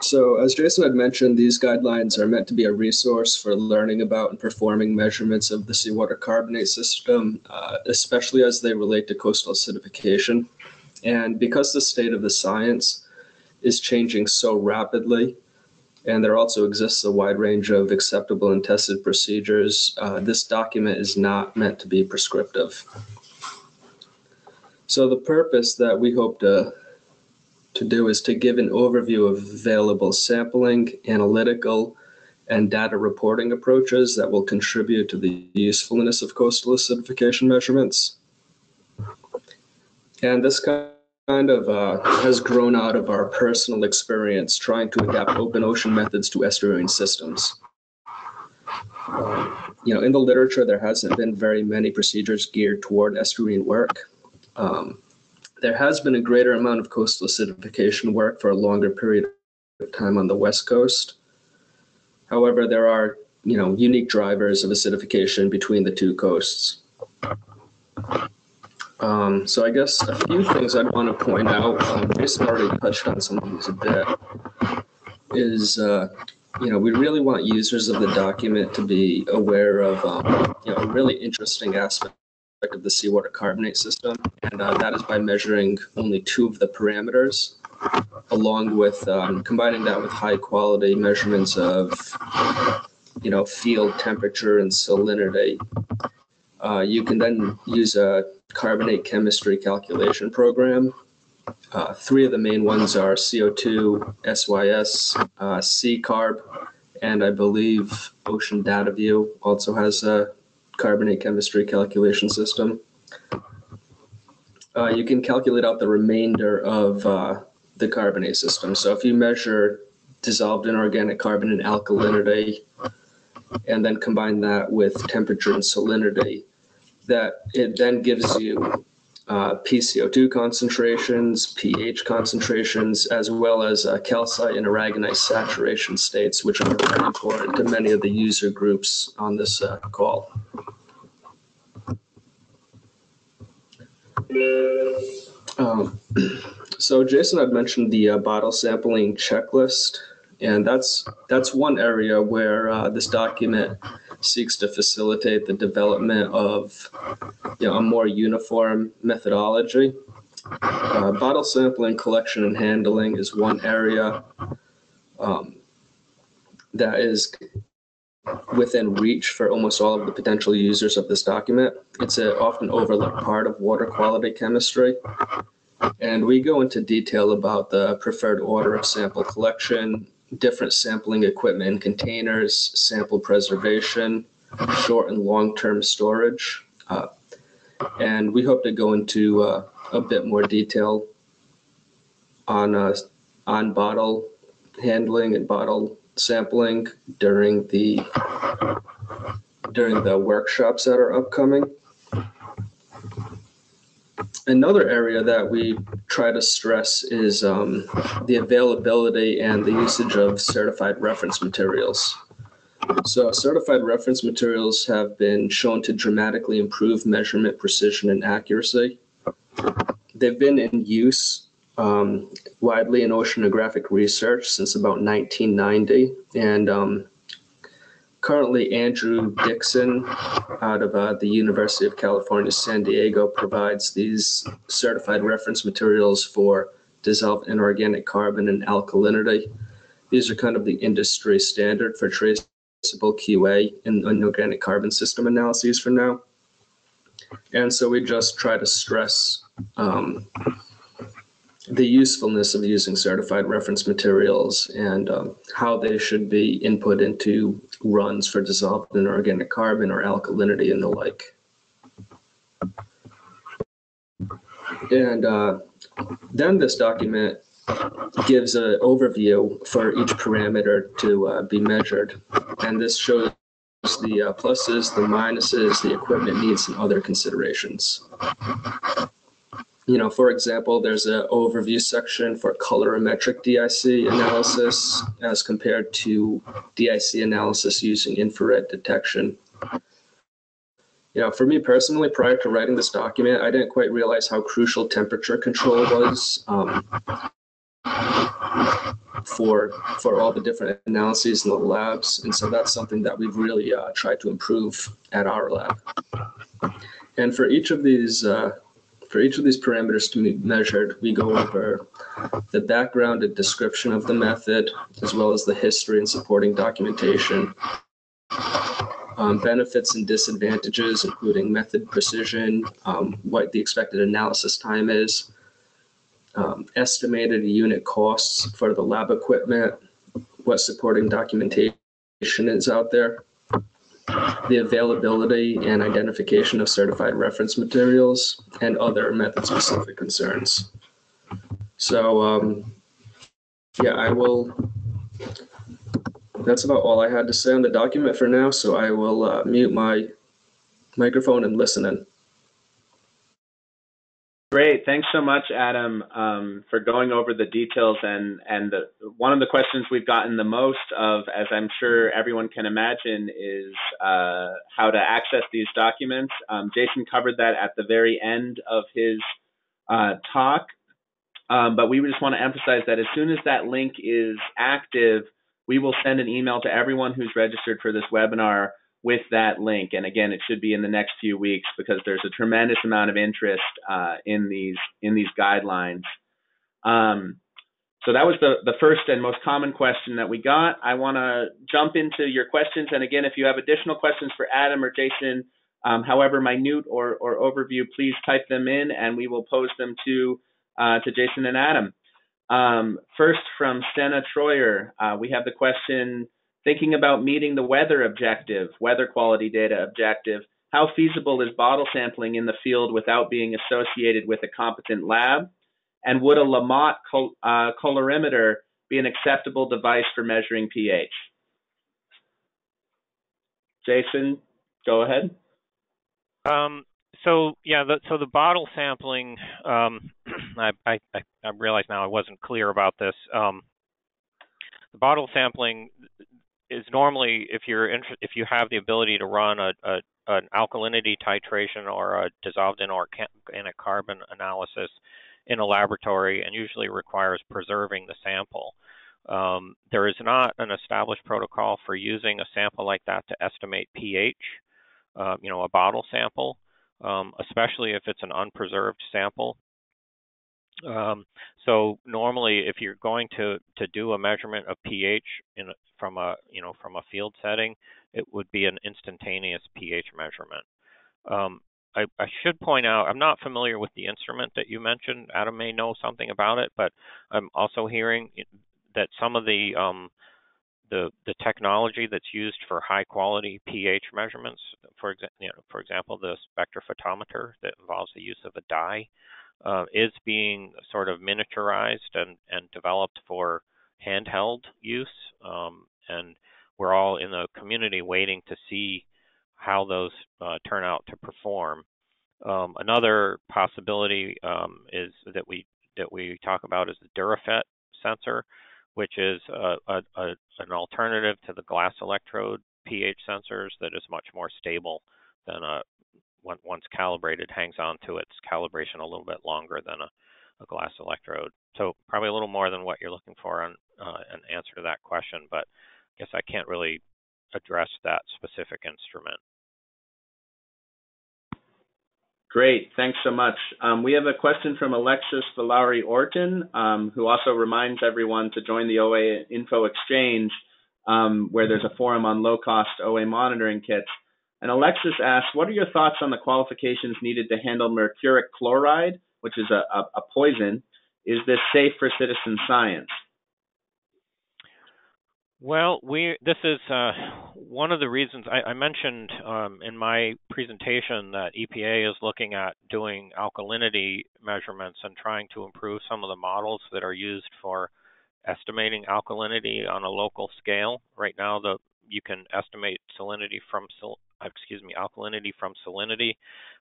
Speaker 4: So, as Jason had mentioned, these guidelines are meant to be a resource for learning about and performing measurements of the seawater carbonate system, uh, especially as they relate to coastal acidification. And because the state of the science is changing so rapidly, and there also exists a wide range of acceptable and tested procedures. Uh, this document is not meant to be prescriptive. So the purpose that we hope to to do is to give an overview of available sampling, analytical, and data reporting approaches that will contribute to the usefulness of coastal acidification measurements. And this kind of uh, has grown out of our personal experience trying to adapt open ocean methods to estuarine systems. Um, you know, in the literature, there hasn't been very many procedures geared toward estuarine work. Um, there has been a greater amount of coastal acidification work for a longer period of time on the West Coast. However, there are, you know, unique drivers of acidification between the two coasts. Um, so I guess a few things I'd want to point out, um, Jason already touched on some of these a bit, is, uh, you know, we really want users of the document to be aware of, um, you know, a really interesting aspect of the seawater carbonate system, and uh, that is by measuring only two of the parameters, along with um, combining that with high quality measurements of, you know, field temperature and salinity. Uh, you can then use a carbonate chemistry calculation program. Uh, three of the main ones are CO2, SYS, uh, seacarb, and I believe Ocean Data View also has a carbonate chemistry calculation system. Uh, you can calculate out the remainder of uh, the carbonate system. So if you measure dissolved inorganic carbon and alkalinity, and then combine that with temperature and salinity, that it then gives you uh, PCO2 concentrations, pH concentrations, as well as uh, calcite and aragonite saturation states, which are very important to many of the user groups on this uh, call. Um, so Jason had mentioned the uh, bottle sampling checklist, and that's that's one area where uh, this document seeks to facilitate the development of you know, a more uniform methodology. Uh, bottle sampling, collection, and handling is one area um, that is within reach for almost all of the potential users of this document. It's an often overlooked part of water quality chemistry. And we go into detail about the preferred order of sample collection, different sampling equipment and containers, sample preservation, short and long-term storage. Uh, and we hope to go into uh, a bit more detail on uh, on bottle handling and bottle sampling during the during the workshops that are upcoming. Another area that we try to stress is um, the availability and the usage of certified reference materials. So certified reference materials have been shown to dramatically improve measurement precision and accuracy. They've been in use um, widely in oceanographic research since about 1990. And um, currently, Andrew Dickson out of uh, the University of California, San Diego provides these certified reference materials for dissolved inorganic carbon and alkalinity. These are kind of the industry standard for traceable QA in inorganic carbon system analyses for now. And so we just try to stress um, the usefulness of using certified reference materials and um, how they should be input into runs for dissolved inorganic carbon or alkalinity and the like. And uh, then this document gives an overview for each parameter to uh, be measured. And this shows the uh, pluses, the minuses, the equipment needs, and other considerations you know, for example, there's an overview section for colorimetric DIC analysis as compared to DIC analysis using infrared detection. You know, for me personally, prior to writing this document, I didn't quite realize how crucial temperature control was um, for for all the different analyses in the labs, and so that's something that we've really uh, tried to improve at our lab. And for each of these uh, for each of these parameters to be measured, we go over the background and description of the method, as well as the history and supporting documentation, um, benefits and disadvantages, including method precision, um, what the expected analysis time is, um, estimated unit costs for the lab equipment, what supporting documentation is out there, the availability and identification of certified reference materials, and other method-specific concerns. So, um, yeah, I will, that's about all I had to say on the document for now, so I will uh, mute my microphone and listen in.
Speaker 1: Great. Thanks so much, Adam, um, for going over the details. And, and the, one of the questions we've gotten the most of, as I'm sure everyone can imagine, is uh, how to access these documents. Um, Jason covered that at the very end of his uh, talk. Um, but we just want to emphasize that as soon as that link is active, we will send an email to everyone who's registered for this webinar with that link. And again, it should be in the next few weeks because there's a tremendous amount of interest uh, in these in these guidelines. Um, so that was the, the first and most common question that we got. I want to jump into your questions. And again, if you have additional questions for Adam or Jason, um, however minute or, or overview, please type them in and we will pose them to, uh, to Jason and Adam. Um, first, from Stena Troyer, uh, we have the question, Thinking about meeting the weather objective, weather quality data objective, how feasible is bottle sampling in the field without being associated with a competent lab? And would a LaMotte col uh, colorimeter be an acceptable device for measuring pH? Jason, go ahead.
Speaker 3: Um, so yeah, the, so the bottle sampling, um, I, I, I realize now I wasn't clear about this. Um, the bottle sampling, is normally if you're if you have the ability to run a, a an alkalinity titration or a dissolved inorganic in a carbon analysis in a laboratory and usually requires preserving the sample. Um, there is not an established protocol for using a sample like that to estimate pH, uh, you know, a bottle sample, um, especially if it's an unpreserved sample. Um, so normally, if you're going to to do a measurement of pH in from a you know from a field setting, it would be an instantaneous pH measurement. Um, I, I, should point out I'm not familiar with the instrument that you mentioned. Adam may know something about it, but I'm also hearing that some of the um, the the technology that's used for high quality pH measurements, for you know, for example, the spectrophotometer that involves the use of a dye uh, is being sort of miniaturized and, and developed for handheld use. Um, and we're all in the community waiting to see how those uh, turn out to perform. Um, another possibility um, is that we that we talk about is the Durafet sensor, which is a, a, a, an alternative to the glass electrode pH sensors that is much more stable than a once calibrated, hangs on to its calibration a little bit longer than a, a glass electrode. So probably a little more than what you're looking for on uh, an answer to that question, but I guess I can't really address that specific instrument.
Speaker 1: Great, thanks so much. Um, we have a question from Alexis Valari Orton, um, who also reminds everyone to join the OA Info Exchange, um, where there's a forum on low-cost OA monitoring kits. And Alexis asks, what are your thoughts on the qualifications needed to handle mercuric chloride, which is a, a, a poison? Is this safe for citizen science?
Speaker 3: Well, we this is uh, one of the reasons I, I mentioned um, in my presentation that EPA is looking at doing alkalinity measurements and trying to improve some of the models that are used for estimating alkalinity on a local scale. Right now, the you can estimate salinity from excuse me, alkalinity from salinity,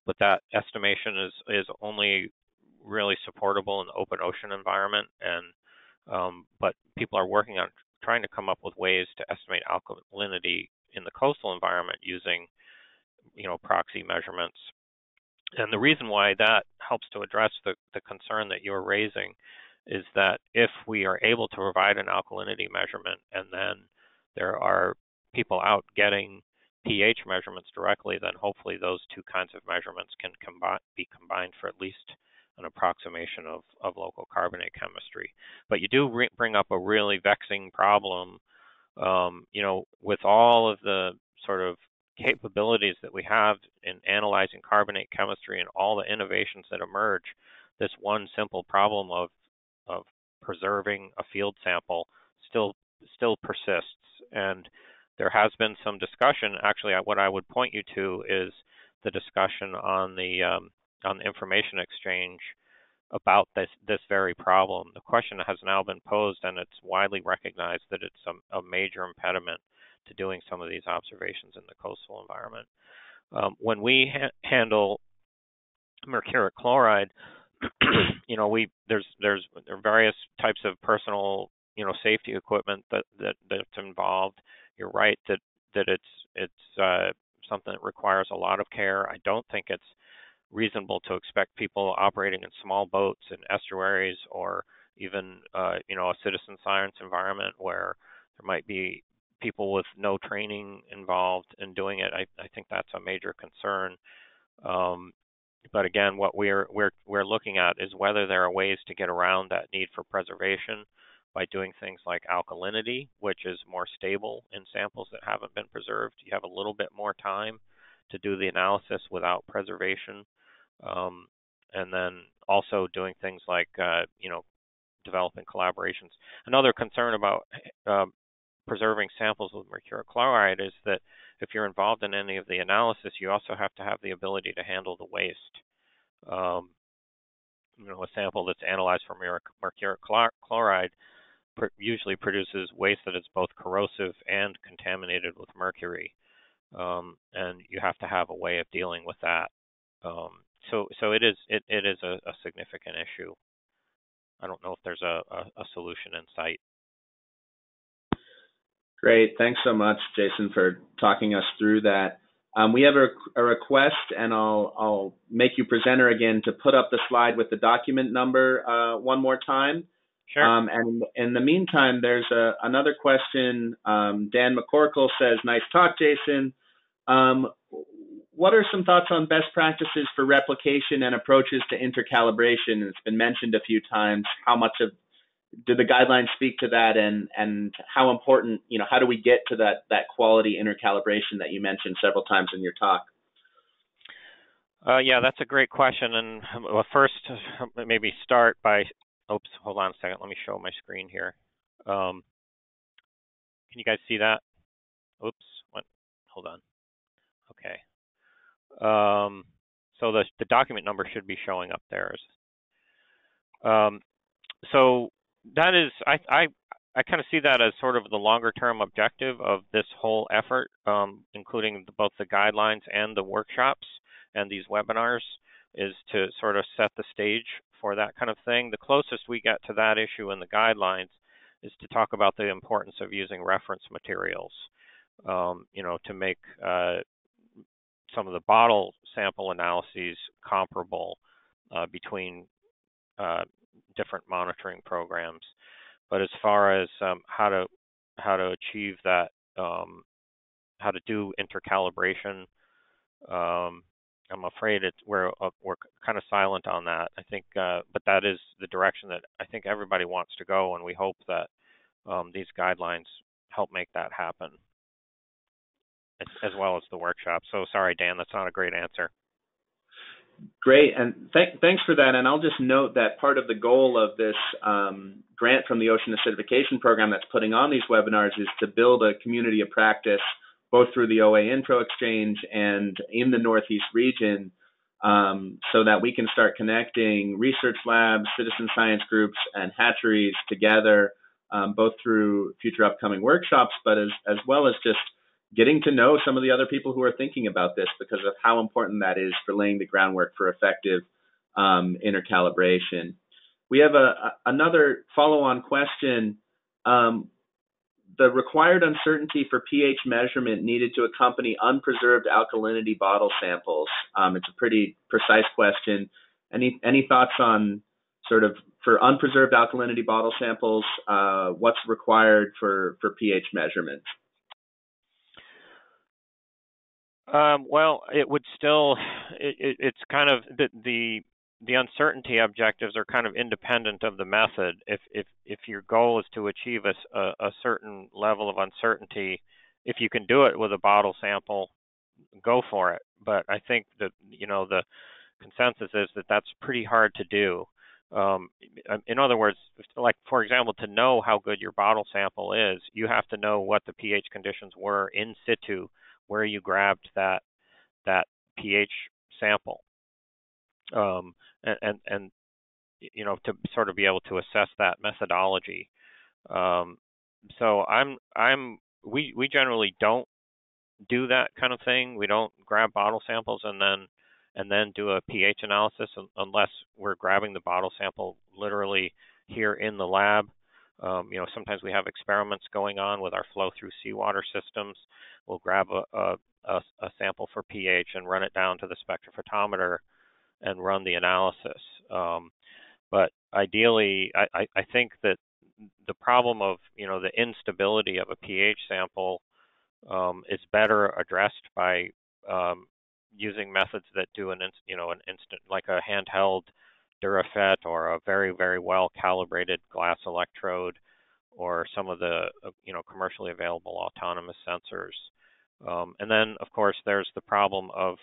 Speaker 3: but that estimation is is only really supportable in the open ocean environment. And um, but people are working on trying to come up with ways to estimate alkalinity in the coastal environment using you know proxy measurements. And the reason why that helps to address the, the concern that you're raising is that if we are able to provide an alkalinity measurement and then there are people out getting pH measurements directly, then hopefully those two kinds of measurements can be combined for at least an approximation of, of local carbonate chemistry. But you do bring up a really vexing problem, um, you know, with all of the sort of capabilities that we have in analyzing carbonate chemistry and all the innovations that emerge, this one simple problem of of preserving a field sample still still persists. And there has been some discussion. Actually, what I would point you to is the discussion on the um, on the information exchange about this this very problem. The question has now been posed, and it's widely recognized that it's a, a major impediment to doing some of these observations in the coastal environment. Um, when we ha- handle mercuric chloride, you know, we there's there's there are various types of personal you know safety equipment that that that's involved. You're right that that it's it's uh, something that requires a lot of care. I don't think it's reasonable to expect people operating in small boats in estuaries or even uh, you know a citizen science environment where there might be people with no training involved in doing it. I, I think that's a major concern. Um, but again, what we're we're we're looking at is whether there are ways to get around that need for preservation by doing things like alkalinity, which is more stable in samples that haven't been preserved. You have a little bit more time to do the analysis without preservation. Um, and then also doing things like, uh, you know, developing collaborations. Another concern about uh, preserving samples with mercuric chloride is that if you're involved in any of the analysis, you also have to have the ability to handle the waste. Um, you know, a sample that's analyzed for mercuric chloride usually produces waste that is both corrosive and contaminated with mercury, um, and you have to have a way of dealing with that. Um, so, so it is it, it is a, a, significant issue. I don't know if there's a, a, a solution in sight.
Speaker 1: Great, thanks so much, Jason, for talking us through that. Um, we have a, a, request, and I'll, I'll make you presenter again to put up the slide with the document number uh, one more time.
Speaker 3: Sure.
Speaker 1: Um, and in the meantime, there's a, another question. Um, Dan McCorkle says, "Nice talk, Jason. Um, what are some thoughts on best practices for replication and approaches to intercalibration? It's been mentioned a few times. How much of do the guidelines speak to that, and and how important, you know, how do we get to that that quality intercalibration that you mentioned several times in your talk?"
Speaker 3: Uh, yeah, that's a great question. And well, first, maybe start by Oops, hold on a second. Let me show my screen here. Um, can you guys see that? Oops, what? Hold on. Okay. Um, so the, the document number should be showing up there. Um, so that is, I, I, I kind of see that as sort of the longer term objective of this whole effort, um, including the, both the guidelines and the workshops and these webinars, is to sort of set the stage for that kind of thing. The closest we get to that issue in the guidelines is to talk about the importance of using reference materials, um, you know, to make uh, some of the bottle sample analyses comparable uh, between uh, different monitoring programs. But as far as um, how to how to achieve that, um, how to do intercalibration, um, I'm afraid we're uh, we're kind of silent on that. I think, uh, but that is the direction that I think everybody wants to go, and we hope that um, these guidelines help make that happen, as, as, well as the workshop. So sorry, Dan, that's not a great answer.
Speaker 1: Great, and th- thanks for that. And I'll just note that part of the goal of this um, grant from the Ocean Acidification Program that's putting on these webinars is to build a community of practice both through the OA Info Exchange and in the Northeast region, um, so that we can start connecting research labs, citizen science groups, and hatcheries together, um, both through future upcoming workshops, but as, as well as just getting to know some of the other people who are thinking about this because of how important that is for laying the groundwork for effective um, intercalibration. We have a, a another follow-on question. Um, the required uncertainty for pH measurement needed to accompany unpreserved alkalinity bottle samples. Um, it's a pretty precise question. Any any thoughts on sort of for unpreserved alkalinity bottle samples, uh, what's required for for pH measurement?
Speaker 3: Um, well, it would still, it, it, it's kind of the, the the uncertainty objectives are kind of independent of the method. If if if your goal is to achieve a, a, a, certain level of uncertainty, if you can do it with a bottle sample, go for it. But I think that you know the consensus is that that's pretty hard to do. Um, in other words, like for example, to know how good your bottle sample is, you have to know what the pH conditions were in situ where you grabbed that that pH sample. Um, and, and, and you know to sort of be able to assess that methodology. Um, so I'm I'm we we generally don't do that kind of thing. We don't grab bottle samples and then and then do a pH analysis unless we're grabbing the bottle sample literally here in the lab. Um, you know, sometimes we have experiments going on with our flow through seawater systems. We'll grab a, a, a, a sample for pH and run it down to the spectrophotometer and run the analysis. Um, but ideally, I, I, think that the problem of you know the instability of a pH sample um, is better addressed by um, using methods that do an you know an instant like a handheld Durafet or a very very well calibrated glass electrode or some of the uh, you know commercially available autonomous sensors. Um, and then of course there's the problem of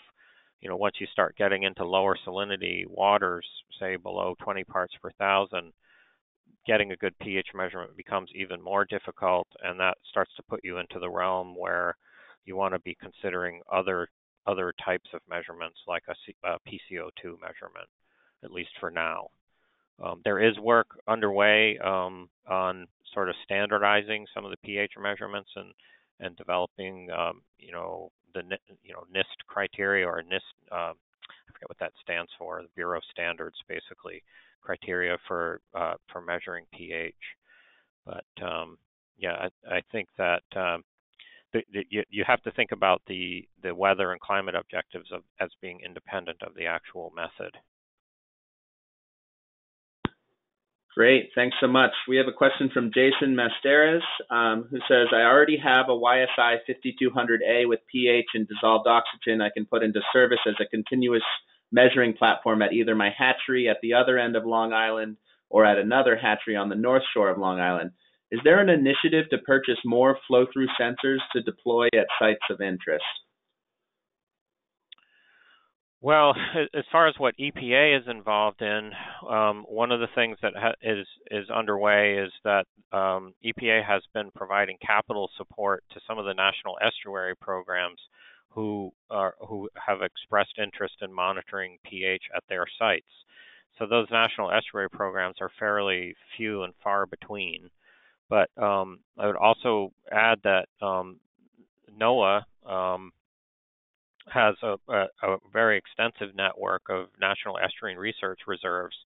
Speaker 3: you know once you start getting into lower salinity waters, say below 20 parts per thousand, getting a good pH measurement becomes even more difficult, and that starts to put you into the realm where you want to be considering other other types of measurements like a, C, a PCO2 measurement, at least for now. Um, there is work underway um, on sort of standardizing some of the pH measurements and and developing, um, you know, the you know NIST criteria or NIST, uh, I forget what that stands for, the Bureau of standards, basically criteria for uh, for measuring pH. But um, yeah, I, I, think that um, the, the, you, you have to think about the the weather and climate objectives of, as being independent of the actual method.
Speaker 1: Great, thanks so much. We have a question from Jason Masteres, um, who says, I already have a YSI 5200A with pH and dissolved oxygen I can put into service as a continuous measuring platform at either my hatchery at the other end of Long Island or at another hatchery on the north shore of Long Island. Is there an initiative to purchase more flow through sensors to deploy at sites of interest?
Speaker 3: Well, as far as what EPA is involved in, um, one of the things that is is underway is that um, EPA has been providing capital support to some of the national estuary programs who are who have expressed interest in monitoring pH at their sites. So those national estuary programs are fairly few and far between. But um, I would also add that um, NOAA um, has a, a, a, very extensive network of national estuarine research reserves,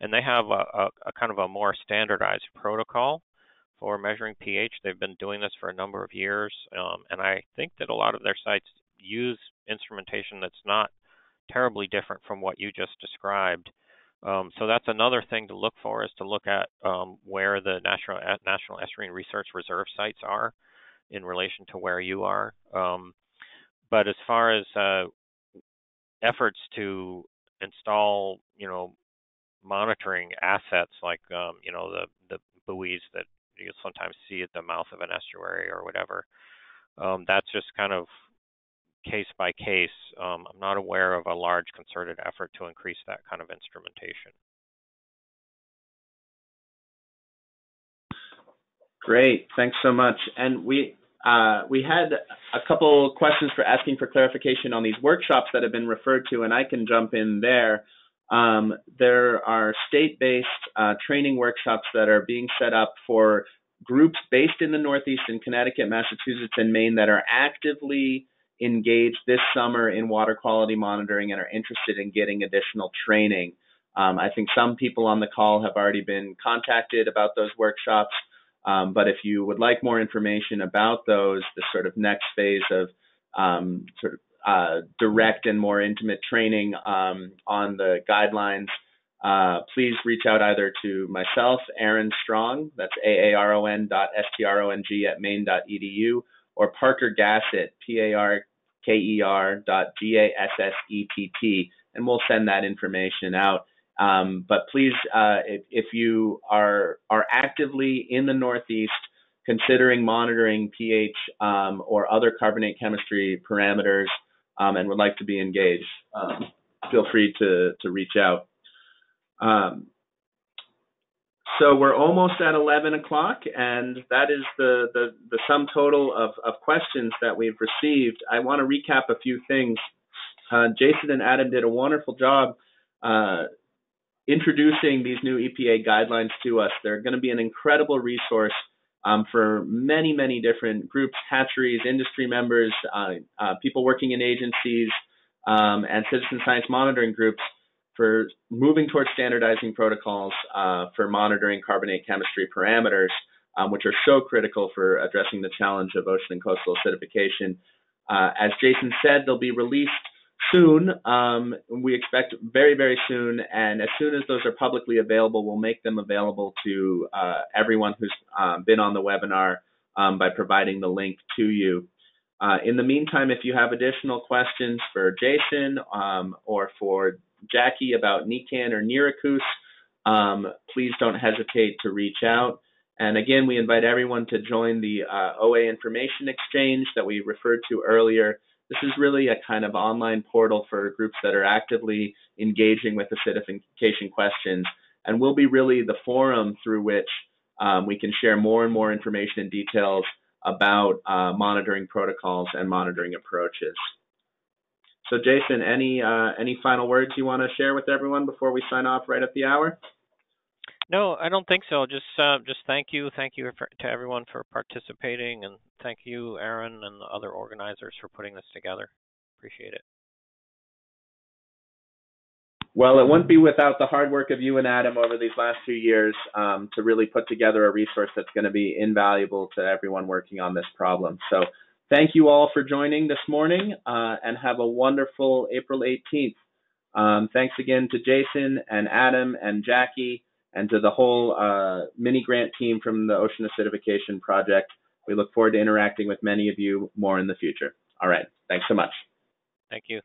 Speaker 3: and they have a, a, kind of a more standardized protocol for measuring pH. They've been doing this for a number of years, um, and I think that a lot of their sites use instrumentation that's not terribly different from what you just described. Um, so that's another thing to look for is to look at um, where the National National Estuarine Research Reserve sites are in relation to where you are. Um, but as far as uh, efforts to install, you know, monitoring assets like, um, you know, the the buoys that you sometimes see at the mouth of an estuary or whatever, um, that's just kind of case by case. Um, I'm not aware of a large concerted effort to increase that kind of instrumentation.
Speaker 1: Great, thanks so much. And we uh, we had a couple questions for asking for clarification on these workshops that have been referred to, and I can jump in there. Um, there are state-based uh, training workshops that are being set up for groups based in the Northeast in Connecticut, Massachusetts, and Maine that are actively engaged this summer in water quality monitoring and are interested in getting additional training. Um, I think some people on the call have already been contacted about those workshops. Um, but if you would like more information about those, the sort of next phase of um, sort of uh, direct and more intimate training um, on the guidelines, uh, please reach out either to myself, Aaron Strong, that's A-A-R-O-N dot S-T-R-O-N-G at maine.edu, or Parker Gassett, P-A-R-K-E-R dot and we'll send that information out. Um, but please, uh, if, if, you are are actively in the Northeast considering monitoring pH um, or other carbonate chemistry parameters um, and would like to be engaged, um, feel free to to reach out. Um, so we're almost at 11 o'clock, and that is the, the, the sum total of, of questions that we've received. I want to recap a few things. Uh, Jason and Adam did a wonderful job uh, introducing these new EPA guidelines to us. They're going to be an incredible resource um, for many, many different groups, hatcheries, industry members, uh, uh, people working in agencies, um, and citizen science monitoring groups for moving towards standardizing protocols uh, for monitoring carbonate chemistry parameters, um, which are so critical for addressing the challenge of ocean and coastal acidification. Uh, as Jason said, they'll be released soon. Um, we expect very, very soon. And as soon as those are publicly available, we'll make them available to uh, everyone who's um, been on the webinar um, by providing the link to you. Uh, in the meantime, if you have additional questions for Jason um, or for Jackie about NECAN or NERACOOS, um, please don't hesitate to reach out. And again, we invite everyone to join the uh, OA information exchange that we referred to earlier. This is really a kind of online portal for groups that are actively engaging with acidification questions and will be really the forum through which um, we can share more and more information and details about uh, monitoring protocols and monitoring approaches. So, Jason, any uh, any final words you want to share with everyone before we sign off right at the hour?
Speaker 3: No, I don't think so. Just uh, just thank you, thank you for, to everyone for participating, and thank you, Aaron, and the other organizers for putting this together. Appreciate it.
Speaker 1: Well, it wouldn't be without the hard work of you and Adam over these last few years um, to really put together a resource that's going to be invaluable to everyone working on this problem. So, thank you all for joining this morning, uh, and have a wonderful April 18th. Um, thanks again to Jason and Adam and Jackie and to the whole uh, mini grant team from the Ocean Acidification Project. We look forward to interacting with many of you more in the future. All right. Thanks so much.
Speaker 3: Thank you.